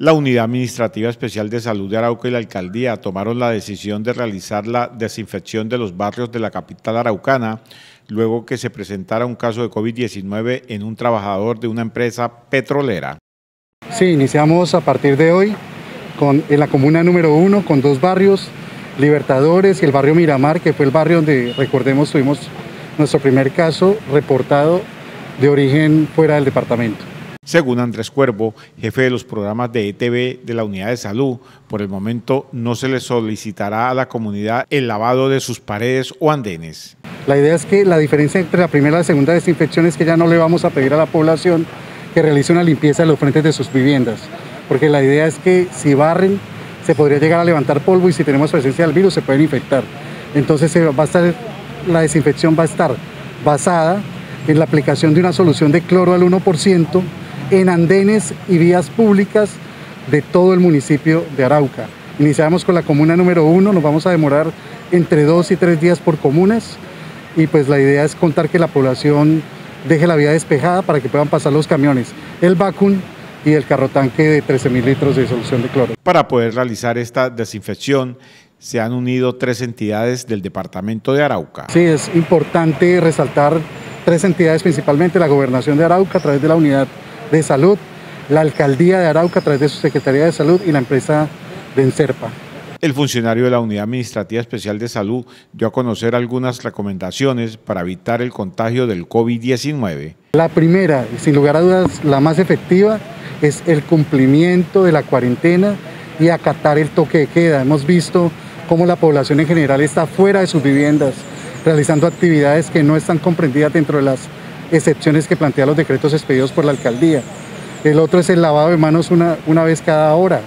La Unidad Administrativa Especial de Salud de Arauca y la Alcaldía tomaron la decisión de realizar la desinfección de los barrios de la capital araucana luego que se presentara un caso de COVID-19 en un trabajador de una empresa petrolera. Sí, iniciamos a partir de hoy con, en la comuna número uno con dos barrios, Libertadores y el barrio Miramar, que fue el barrio donde, recordemos, tuvimos nuestro primer caso reportado de origen fuera del departamento. Según Andrés Cuervo, jefe de los programas de ETV de la Unidad de Salud, por el momento no se le solicitará a la comunidad el lavado de sus paredes o andenes. La idea es que la diferencia entre la primera y la segunda desinfección es que ya no le vamos a pedir a la población que realice una limpieza de los frentes de sus viviendas, porque la idea es que si barren se podría llegar a levantar polvo y si tenemos presencia del virus se pueden infectar. Entonces va a estar, la desinfección va a estar basada en la aplicación de una solución de cloro al 1% en andenes y vías públicas de todo el municipio de Arauca. Iniciamos con la comuna número uno, nos vamos a demorar entre dos y tres días por comunas y pues la idea es contar que la población deje la vía despejada para que puedan pasar los camiones, el vacun y el carro tanque de 13 mil litros de solución de cloro. Para poder realizar esta desinfección se han unido tres entidades del departamento de Arauca. Sí, es importante resaltar tres entidades principalmente, la gobernación de Arauca a través de la unidad de Salud, la Alcaldía de Arauca a través de su Secretaría de Salud y la empresa de Encerpa. El funcionario de la Unidad Administrativa Especial de Salud dio a conocer algunas recomendaciones para evitar el contagio del COVID-19. La primera, y sin lugar a dudas la más efectiva, es el cumplimiento de la cuarentena y acatar el toque de queda. Hemos visto cómo la población en general está fuera de sus viviendas, realizando actividades que no están comprendidas dentro de las excepciones que plantean los decretos expedidos por la alcaldía. El otro es el lavado de manos una, una vez cada hora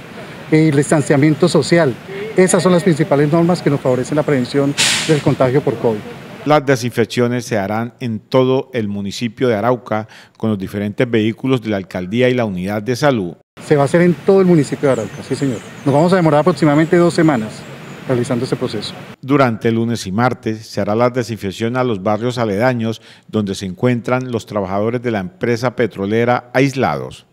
y el distanciamiento social. Esas son las principales normas que nos favorecen la prevención del contagio por COVID. Las desinfecciones se harán en todo el municipio de Arauca con los diferentes vehículos de la alcaldía y la unidad de salud. Se va a hacer en todo el municipio de Arauca, sí señor. Nos vamos a demorar aproximadamente dos semanas realizando este proceso. Durante el lunes y martes se hará la desinfección a los barrios aledaños donde se encuentran los trabajadores de la empresa petrolera aislados.